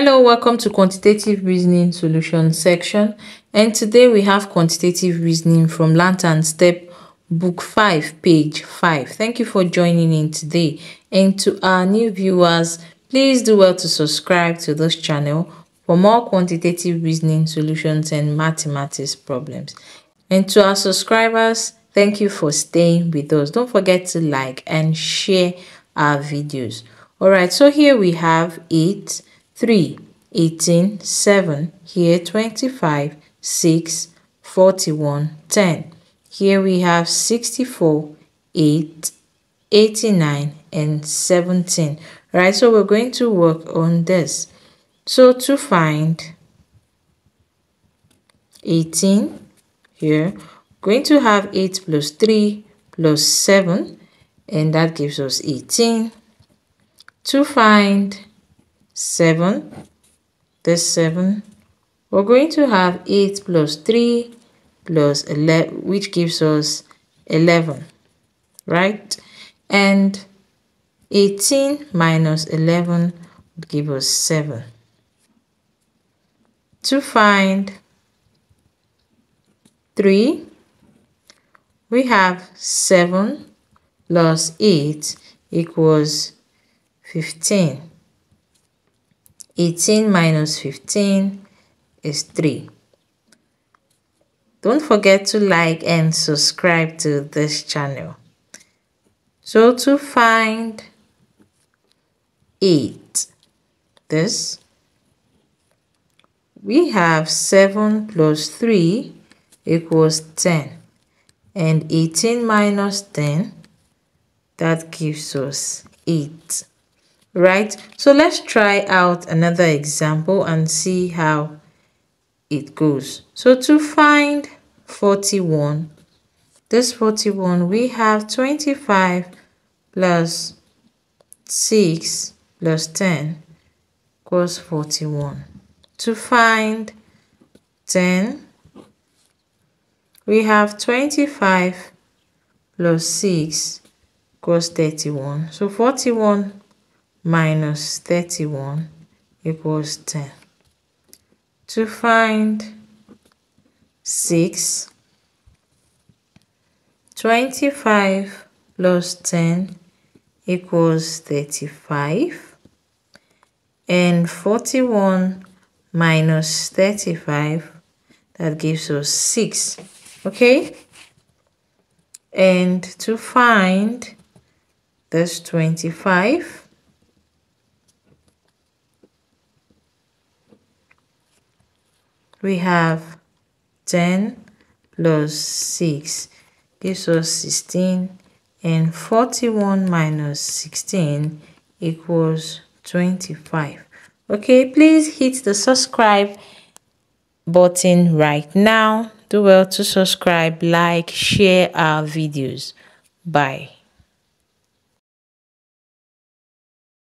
Hello, welcome to quantitative reasoning solution section. And today we have quantitative reasoning from Lantern Step Book 5, page 5. Thank you for joining in today. And to our new viewers, please do well to subscribe to this channel for more quantitative reasoning solutions and mathematics problems. And to our subscribers, thank you for staying with us. Don't forget to like and share our videos. Alright, so here we have 8 3, 18, 7, here 25, 6, 41, 10. Here we have 64, 8, 89, and 17. Right, so we're going to work on this. So to find 18 here, going to have 8 plus 3 plus 7, and that gives us 18. To find 7 this 7 we're going to have 8 plus 3 plus 11 which gives us 11 right? And 18 minus 11 would give us 7 to find 3 we have 7 plus 8 equals 15 18 minus 15 is 3. Don't forget to like and subscribe to this channel. So to find 8, this, we have 7 plus 3 equals 10. And 18 minus 10, that gives us 8 right? So let's try out another example and see how it goes. So to find 41 this 41 we have 25 plus 6 plus 10 equals 41 to find 10 we have 25 plus 6 equals 31 so 41 minus 31 equals 10. To find 6, 25 plus 10 equals 35 and 41 minus 35 that gives us 6 okay and to find this 25 we have 10 plus 6 gives us 16 and 41 minus 16 equals 25 okay please hit the subscribe button right now. Do well to subscribe like share our videos. Bye